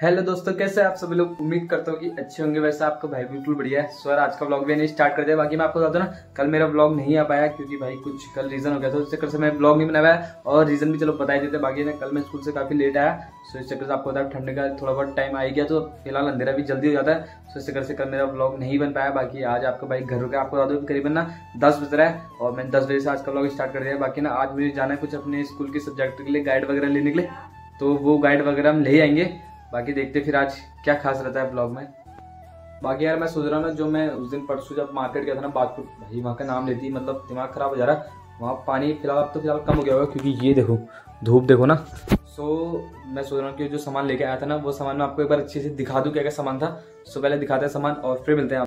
Hello दोस्तों, कैसे आप सभी लोग? उम्मीद करता हूँ कि अच्छे होंगे। वैसे आपका भाई बिल्कुल बढ़िया है। सर आज का ब्लॉग भी नहीं स्टार्ट कर दिया। बाकी मैं आपको बता दूँ ना, कल मेरा ब्लॉग नहीं आ पाया क्योंकि भाई कुछ कल रीजन हो गया था। उस चक्कर से मैं ब्लॉग नहीं बना पाया और रीजन भी चलो बता ही देते। बाकी ना, कल मैं स्कूल से काफ़ी लेट आया। सो इस चक्कर से आपको बता ठंड का थोड़ा बहुत टाइम आ गया। तो फ़िलहाल अंधेरा भी जल्दी हो जाता है। सो इस चक्कर से कल मेरा ब्लॉग नहीं बन पाया। बाकी आज आपका भाई घर रुका आपको बता दो करीबन ना दस बज रहा है और मैंने दस बजे से आज का ब्लॉग स्टार्ट कर दिया बाकी ना, आज मुझे जाना है कुछ अपने स्कूल के सब्जेक्ट के लिए गाइड वगैरह लेने के लिए। तो वो गाइड वगैरह हम ले आएँगे। बाकी देखते फिर आज क्या खास रहता है ब्लॉग में। बाकी यार मैं सोच रहा हूँ जो मैं उस दिन परसों जब मार्केट गया था ना बागपुर भाई वहाँ का नाम लेती मतलब दिमाग खराब हो जा रहा वहाँ पानी फ़िलहाल अब तो फ़िलहाल कम हो गया होगा क्योंकि ये देखो धूप देखो ना। सो so, मैं सोच रहा हूँ कि जो सामान लेके आया था ना वो सामान मैं आपको एक बार अच्छे से दिखा दूँ क्या क्या सामान था। सो so, पहले दिखाते हैं सामान और फिर मिलते हैं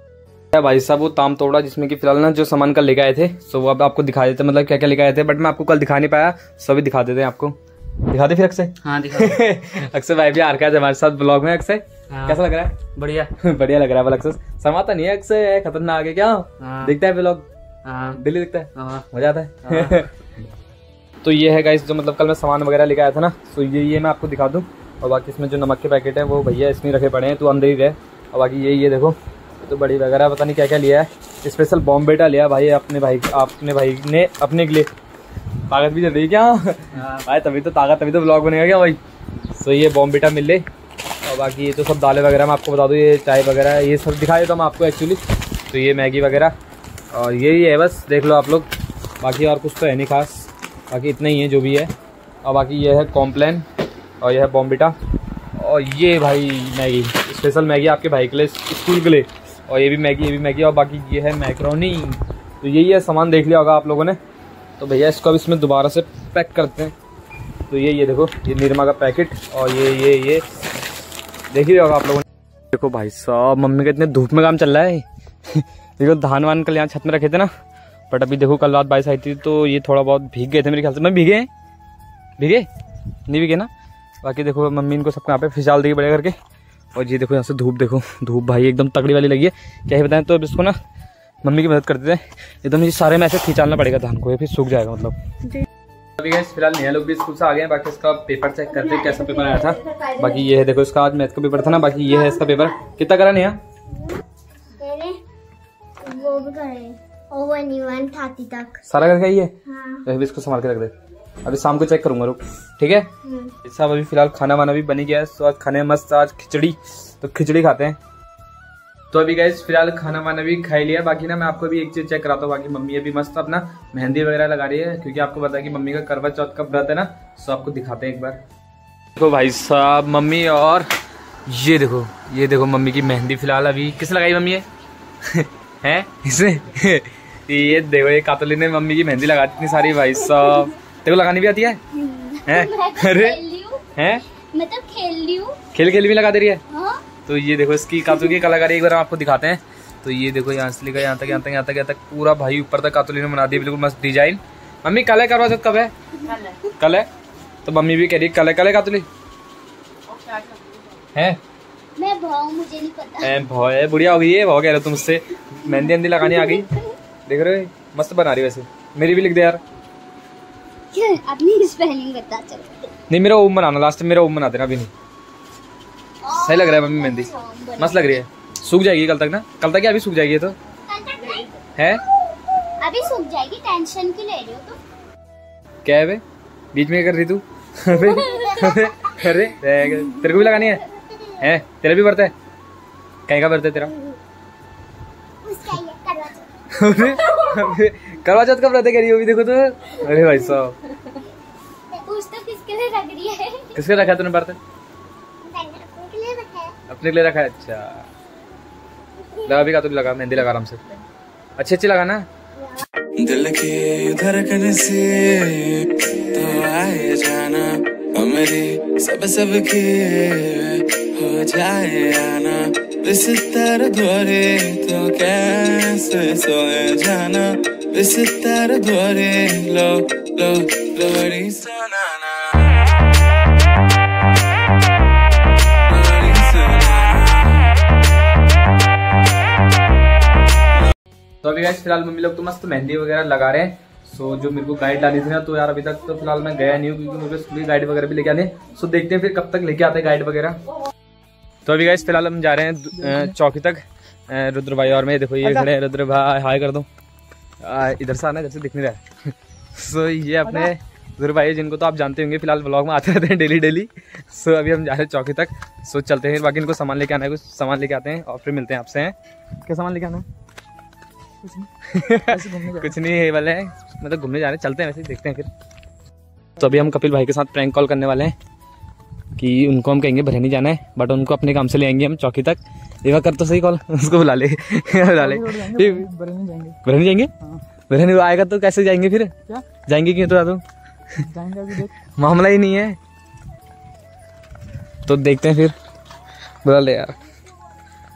भाई साहब वो ताम तोड़ा जिसमें कि फ़िलहाल ना जो सामान कल लेके आए थे सो so, वो अब आपको दिखा देते मतलब क्या क्या लेके आए थे बट मैं आपको कल दिखा नहीं पाया सभी दिखा देते हैं आपको। दिखा दे फिर अक्षय। हाँ दिखा अक्षय भाई भी आ रखा है हमारे साथ ब्लॉग में अक्षय। हाँ। कैसा लग रहा है? बढ़िया। बढ़िया लग रहा है अक्षय समाता नहीं है अक्षय खतरनाक है क्या? हाँ। दिखता है ब्लॉग हाँ। दिल्ली दिखता है। हाँ। मज़ा आता है। तो ये है गाइस जो मतलब कल मैं सामान वगैरह लेके आया था ना तो ये ये मैं आपको दिखा दूँ। और बाकी इसमें जो नमक के पैकेट है वो भैया इसमें रखे पड़े हैं तो अंदर ही रहे। और बाकी ये ये देखो तो बड़ी वगैरह पता नहीं क्या क्या लिया है। स्पेशल बॉम्बेटा लिया भाई अपने भाई अपने भाई ने अपने के लिए। ताकत भी चल रही है क्या? हाँ। भाई तभी तो ताकत तभी तो ब्लॉग बनेगा क्या भाई? तो ये बॉम्बेटा मिल ले। और बाकी ये तो सब दालें वगैरह मैं आपको बता दूँ ये चाय वगैरह ये सब दिखा देता हूँ आपको एक्चुअली तो ये मैगी वगैरह और यही है बस देख लो आप लोग। बाकी और कुछ तो है नहीं खास। बाकी इतना ही है जो भी है। और बाकी ये है कॉम्प्लेन और यह है बॉम्बिटा और ये भाई मैगी स्पेशल मैगी आपके भाई के लिए स्कूल के लिए। और ये भी मैगी ये भी मैगी और बाकी ये है मैक्रोनी तो यही है सामान देख लिया होगा आप लोगों ने। तो भैया इसको अब इसमें दोबारा से पैक करते हैं। तो ये ये देखो, ये निरमा का पैकेट और ये ये ये। देख ही होगा आप लोगों ने देखो भाई साहब, मम्मी का इतने धूप में काम चल रहा है। देखो धान वान कल यहाँ छत में रखे थे ना। बट अभी देखो कल रात बारिश आई थी तो ये थोड़ा बहुत भीग गए थे मेरे ख्याल से। मैं भीगे भीगे? नहीं भीगे ना? बाकी देखो मम्मी इनको सबको यहाँ पे फिसाल दी बढ़िया करके। और ये देखो यहाँ से धूप, देखो, धूप भाई एकदम तगड़ी वाली लगी है। क्या ही बताएँ तो अब इसको ना मम्मी की मदद करते थे। एकदम ये सारे में ऐसे खिंचालना पड़ेगा धान को ये फिर सूख जाएगा मतलब। अभी guys, फ़िलहाल नया लोग भी स्कूल से आ गए हैं बाकी इसका पेपर चेक करते हैं कैसा पेपर आया था। बाकी ये है देखो इसका आज मैथ का पेपर था ना बाकी ये है इसका पेपर कितना करा नया? वो भी करे ओवर वन थर्टी तक। सारा करके आई है? हाँ। तो इसको संभाल के रख दे। अभी शाम को चेक करूँगा रुक। ठीक है? हम्म। सब अभी फ़िलहाल खाना वाना भी बनी गया है तो आज खाने मस्त आज खिचड़ी। तो खिचड़ी खाते हैं। तो अभी गैस फ़िलहाल खाना वाना भी खा ही लिया। बाकी ना मैं आपको भी एक चीज़ चेक कराता हूँ बाकी मम्मी अभी मस्त अपना मेहंदी वगैरह लगा रही है क्योंकि आपको पता है कि मम्मी का करवा चौथ का व्रत है ना सो आपको दिखाते हैं एक बार। देखो भाई साहब मम्मी और ये देखो ये देखो मम्मी की मेहंदी फ़िलहाल अभी। किस लगाई मम्मी है हैं? इसने ये देखो ये कातली ने मम्मी की मेहंदी लगा इतनी सारी भाई साहब। देखो लगानी भी आती है? हैं? अरे हैं। मैं तो खेल खेल खेल भी लगा दे रही है? हाँ। तो ये देखो इसकी कातुली की कलाकारी एक बार हम आपको दिखाते हैं। तो ये देखो यहाँ से लेकर यहाँ तक यहाँ तक यहाँ तक यहाँ तक पूरा भाई ऊपर तक कातुली ने बना दिया बिल्कुल मस्त डिज़ाइन। मम्मी कल है करवा चौथ कब है? कल है। तो मम्मी भी कह रही कल है कल है कातुली? है? मैं भाव मुझे नहीं पता। ए, भौ- बुढ़िया हो गई है भाव कह रहे हो तुम उससे। मेहंदी मेहंदी लगानी आ गई। देख रहे हो? मस्त बना रही वैसे। मेरी भी लिख दे यार। अपनी स्पेलिंग बता चल। नहीं मेरा ओम बनाना लास्ट में मेरा ओम बना देना अभी नहीं। सही लग रहा है मम्मी मेहंदी। मस्त लग रही है। सूख जाएगी कल तक ना? कल तक क्या अभी सूख जाएगी तो? है? अभी सूख जाएगी टेंशन क्यों ले रही हो तुम। क्या है बे? बीच में कर रही तू? अरे तेरे को भी लगानी है? हैं? तेरा भी बढ़ता है? कहीं का बढ़ता है तेरा? करवा चौथ। का व्रत है कह रही हो भी देखो तो? अरे भाई साहब। पूछ तो किसके लिए रख रही है? किसके रखा तूने व्रत अपने के लिए रखा है? अच्छा। लगा भी का तू लगा, मेहंदी लगा आराम से अच्छी अच्छी लगा ना दिल की धड़कन से तो आए जाना ओ मेरी सब सब के हो जाए आना। बिस्तर द्वारे तो कैसे सोए जाना? बिस्तर द्वारे लो लो लोरी सुनाना लोरी अभी guys, फ़िलहाल मम्मी लोग तो मस्त मेहंदी वगैरह लगा रहे हैं। सो जो मेरे को गाइड लानी थी ना तो यार अभी तक तो फ़िलहाल मैं गया नहीं हूँ क्योंकि मुझे स्कूल गाइड वगैरह भी लेके आने सो देखते हैं फिर कब तक लेके आते हैं गाइड वगैरह। तो अभी गाइस फ़िलहाल हम जा रहे हैं चौकी तक। रुद्र भाई और मैं देखो ये खड़े हैं। रुद्र भाई हाय कर दो। इधर से आना इधर से दिख नहीं रहा है। सो ये अपने रुद्र भाई जिनको तो आप जानते होंगे फ़िलहाल ब्लॉग में आते रहते हैं डेली डेली सो अभी हम जा रहे हैं चौकी तक। सो चलते हैं बाकी इनको सामान लेके आना है कुछ सामान लेके आते हैं और फिर मिलते हैं आपसे हैं। क्या सामान लेके आना है? कुछ नहीं है वाले मतलब घूमने जा रहे हैं चलते हैं वैसे देखते हैं फिर। तो अभी हम कपिल भाई के साथ प्रैंक कॉल करने वाले हैं कि उनको हम कहेंगे बरहनी जाना है बट उनको अपने काम से ले आएँगे हम चौकी तक। एक बार कर तो सही कॉल उसको बुला ले। बुला ले। बरेली जाएँगे जाएँगे। हाँ। आएगा तो कैसे जाएँगे फिर? क्या? जाएँगे क्यों तो तू देख। मामला ही नहीं है। तो देखते हैं फिर। बुला ले यार।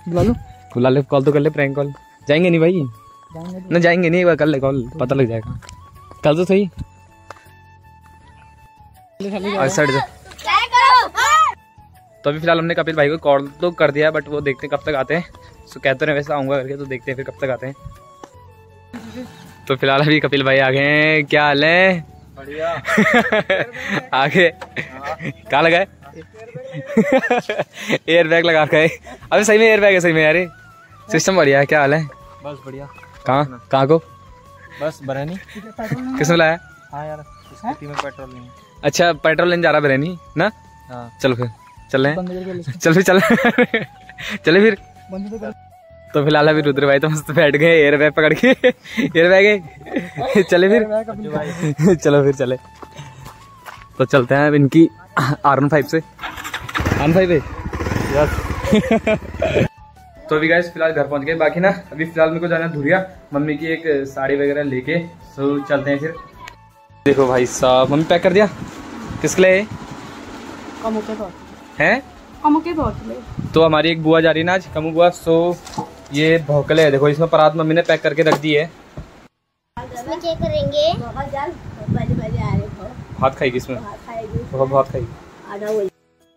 बुला लो? बुला ले कॉल तो कर ले प्रैंक कॉल जाएँगे नहीं भाई? ना जाएँगे नहीं एक बार कर ले कॉल पता लग जाएगा। कल तो सही। तो अभी फ़िलहाल हमने कपिल भाई को कॉल तो कर दिया बट वो देखते कब तक आते हैं। सो कहते रहे वैसे आऊँगा करके तो देखते हैं फिर कब तक आते हैं। तो फ़िलहाल अभी कपिल भाई आ गए हैं। क्या हाल है? बढ़िया। आगे। कहाँ लगा है? एयर बैग लगा के अभी सही में एयर बैग है सही में यार। सिस्टम बढ़िया है क्या हाल है? बस बढ़िया। कहाँ? कहाँ को? बस बरेनी। किसने लाया हाँ यार में पेट्रोल नहीं अच्छा पेट्रोल लेने जा रहा बरेनी ना? हाँ। चलो फिर चल रहे चल फिर चल चले फिर। तो तो फ़िलहाल अभी रुद्र भाई तो मस्त बैठ गए एयर बैग पकड़ के। एयर बैग है? चले फिर। चलो फिर चले। तो चलते हैं अब इनकी आर वन फाइव से। आर फाइव है? तो अभी गाइस फ़िलहाल घर पहुँच गए। बाकी ना अभी फ़िलहाल मेरे को जाना धुरिया। मम्मी की एक साड़ी वगैरह लेके। तो चलते हैं फिर। देखो भाई साहब मम्मी पैक कर दिया? किसके लिए? तो हैं? तो तो हमारी एक बुआ जा रही है ना आज कमू बुआ। सो ये भोकले है। देखो इसमें परात मम्मी ने पैक करके रख दी है। इसमें क्या करेंगे? हाथ खाएगी इसमें। बहुत बहुत खाएगी।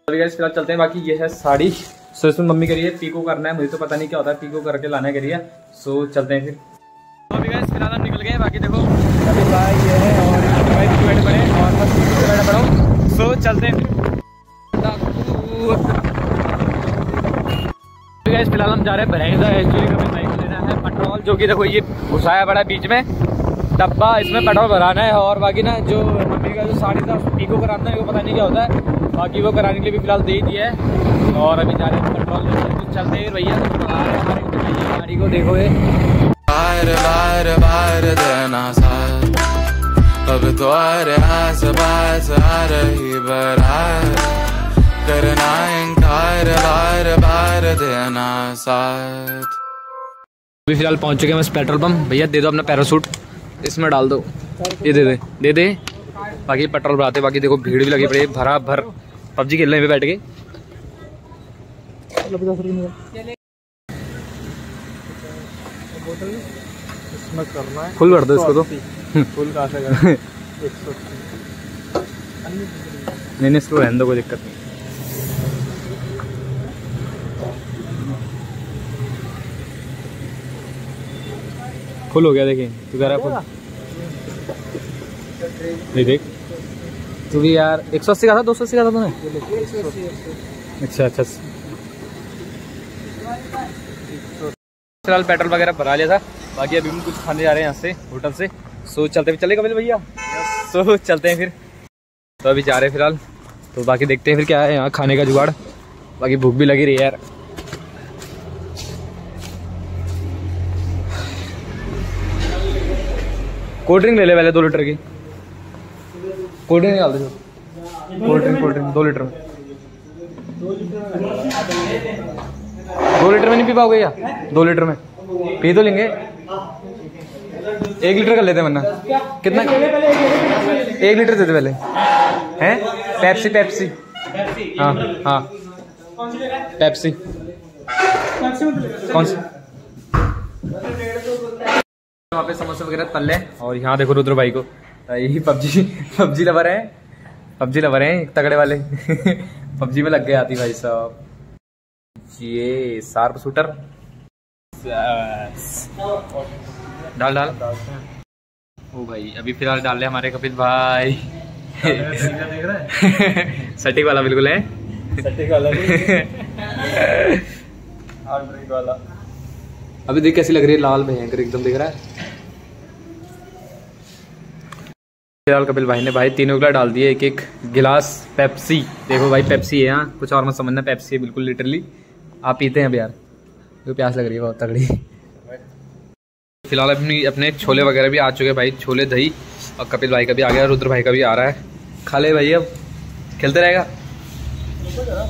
अभी guys, फ़िलहाल चलते हैं। बाकी ये है साड़ी। सो इसमें मम्मी कह रही है पीको करना है मुझे तो पता नहीं क्या होता है पीको करके लाना कह रही है। सो चलते हैं फिर। तो अभी फ़िलहाल हम निकल गए बाकी देखो। अभी भाई ये है और भाई बैठे पड़े और बस बैठे पड़ा सो चलते हैं फिर। गाइस फ़िलहाल हम जा रहे हैं बरैदा एक्चुअली हमें बाइक लेना है पेट्रोल जो कि देखो ये घुसाया बड़ा बीच में। डब्बा इसमें पेट्रोल भराना है और बाकी ना जो मम्मी का जो साड़ी था पीको कराना है वो पता नहीं क्या होता है। बाकी वो कराने के लिए भी फ़िलहाल दे ही दिया है। और अभी जा रहे हैं पेट्रोल लेने तो चलते हैं भैया तो आ रहे हैं हमारे भैया गाड़ी को देखो ये। बार बार बार देना साथ अब तो आस पास आ रही बारात करना इनकार बार बार देना साथ। अभी फ़िलहाल पहुँच चुके हैं बस पेट्रोल पंप। भैया दे दो अपना पैरासूट इसमें डाल दो। ये दे दे दे दे। बाकी पेट्रोल भराते बाकी देखो भीड़ भी लगी पड़ी भरा भर। पबजी खेलने पे बैठ के पचास रुपये बोतल इसमें करना है फुल भर दो इसको तो। फुल कहाँ से करना एक सौ नहीं नहीं इसको रहने दो कोई दिक्कत नहीं। फुल हो गया देखिए तू कह रहा फुल। नहीं देख। तू भी यार एक सौ अस्सी का था दो सौ अस्सी का था तूने? अच्छा अच्छा फ़िलहाल पेट्रोल वगैरह भरा लिया था। बाकी अभी हम कुछ खाने जा रहे हैं यहाँ से होटल से। सो चलते चले कपिल भैया? सो चलते हैं फिर। तो अभी जा रहे हैं फ़िलहाल। तो बाकी देखते हैं फिर क्या है यहाँ खाने का जुगाड़। बाकी भूख भी लगी रही है यार। कोल्ड ड्रिंक ले ले पहले दो लीटर की। कोल्ड ड्रिंक निकाल दो कोल्ड ड्रिंक कोल्ड ड्रिंक दो लीटर में। दो लीटर में नहीं पी पाओगे या? दो लीटर में। पी तो लेंगे। एक लीटर कर लेते वरना। कितना? एक लीटर दे दे पहले। हैं? Pepsi Pepsi. हाँ हाँ। पेप्सी। कौन सी? वहाँ पे समोसे वगैरह, तल और यहाँ देखो रुद्र भाई को। यही पबजी पबजी लवर है। पबजी लवर है, तगड़े वाले। पबजी में लग गए आती भाई साहब। ये शार्प शूटर। डाल डाल। ओ भाई अभी फ़िलहाल डाल ले हमारे कपिल भाई। देख रहा है। सटीक वाला बिल्कुल है सट्टे वाला। वाला अभी देख कैसी लग रही है लाल भयंकर एकदम दिख रहा है। फ़िलहाल कपिल भाई ने भाई तीनों गिलास डाल दिए एक एक गिलास पेप्सी। देखो भाई पेप्सी है यहाँ। कुछ और मत समझना पेप्सी है बिल्कुल लिटरली आप पीते हैं अब यार। तो प्यास लग रही है, बहुत तगड़ी। फ़िलहाल अपनी अपने छोले वगैरह भी आ चुके हैं भाई। छोले, दही और कपिल भाई का भी आ गया, रुद्र भाई का भी आ रहा है। खा ले भाई अब। खेलते रहेगा?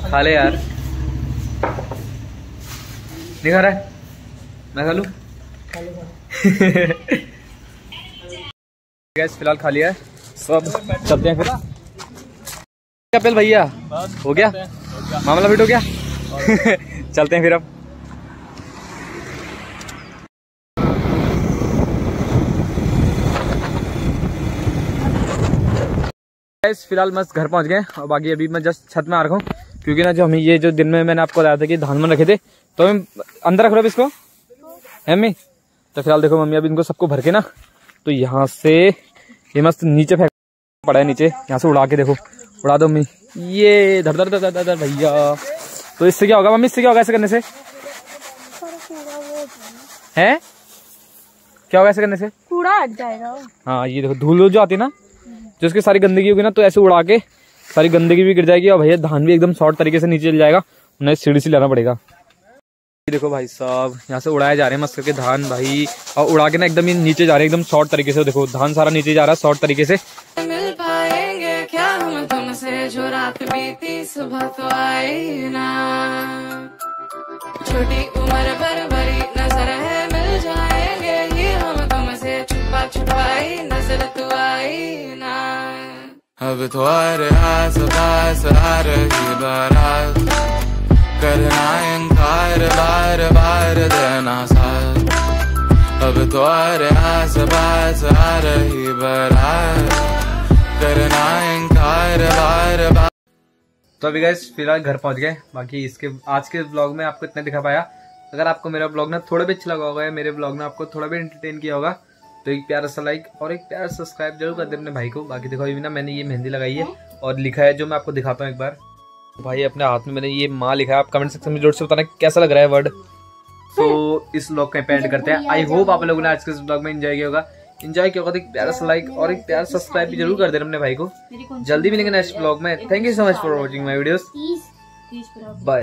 खा ले यार। नहीं खा रहा है? मैं खा लूँ? गैस फ़िलहाल खा लिया सब चलते हैं फिर। कपिल भैया, हो गया? मामला फिट हो गया? चलते हैं फिर अब। फ़िलहाल मस्त घर पहुँच गए। और बाकी अभी मैं जस्ट छत में आ रखा हूँ, क्योंकि ना जो हम ये जो दिन में मैंने आपको बताया था कि धान में रखे थे तो हम अंदर रख रहे इसको। है मम्मी? तो फ़िलहाल देखो मम्मी अभी इनको सबको भर के ना तो यहाँ से ये मस्त नीचे फेंक पड़ा है नीचे, यहाँ से उड़ा के देखो। उड़ा दो मम्मी। ये धर धर धर धर धर, भैया। तो इससे क्या होगा? मम्मी इससे क्या होगा ऐसे करने से? है? क्या होगा ऐसे करने से? कूड़ा हट जाएगा हाँ ये देखो धूल जो आती है ना जो उसकी सारी गंदगी होगी ना तो ऐसे उड़ा के सारी गंदगी भी गिर जाएगी और भैया धान भी एकदम शॉर्ट तरीके से नीचे चल जाएगा उन्हें सीढ़ी से लाना पड़ेगा। देखो भाई साहब यहाँ से उड़ाए जा रहे हैं मस्त करके धान भाई और उड़ा के ना एकदम नीचे जा रहे हैं एकदम शॉर्ट तरीके से देखो धान सारा नीचे जा रहा है शॉर्ट तरीके से। जो रात बीती, सुबह तो आई ना। छोटी उम्र पर बड़ी नज़र है, मिल जाएँगे ये हम तुमसे। छुपा छुपाई नज़र तो आई ना। अब तो आस पास आ रही बारात करना इनकार, बार बार देना साथ अब तो अरे आस पास आ रही बारात करना इनकार, बार बार। तो अभी गाइस फ़िलहाल घर पहुँच गए। बाकी इसके, आज के ब्लॉग में आपको इतना दिखा पाया। अगर आपको मेरा ब्लॉग ना थोड़ा भी अच्छा लगा होगा या मेरे ब्लॉग ने आपको थोड़ा भी एंटरटेन किया होगा तो एक प्यारा सा लाइक और एक प्यारा सब्सक्राइब ज़रूर कर दे अपने भाई को। बाकी देखो, अभी ना मैंने ये मेहंदी लगाई है और लिखा है जो मैं आपको दिखाता हूँ एक बार। भाई, अपने हाथ में मैंने ये माँ लिखा है। आप कमेंट सेक्शन में ज़ोर से बताना कैसा लग रहा है वर्ड तो इस ब्लॉग का पेंट करते हैं। आई होप आप लोगों ने आज के इस ब्लॉग में एंजॉय किया होगा। एंजॉय किया होगा तो एक प्यारा सा लाइक और एक प्यारा सब्सक्राइब भी ज़रूर कर देना अपने भाई को। जल्दी मिलेंगे नेक्स्ट ब्लॉग में। Thank you so much for watching my videos bye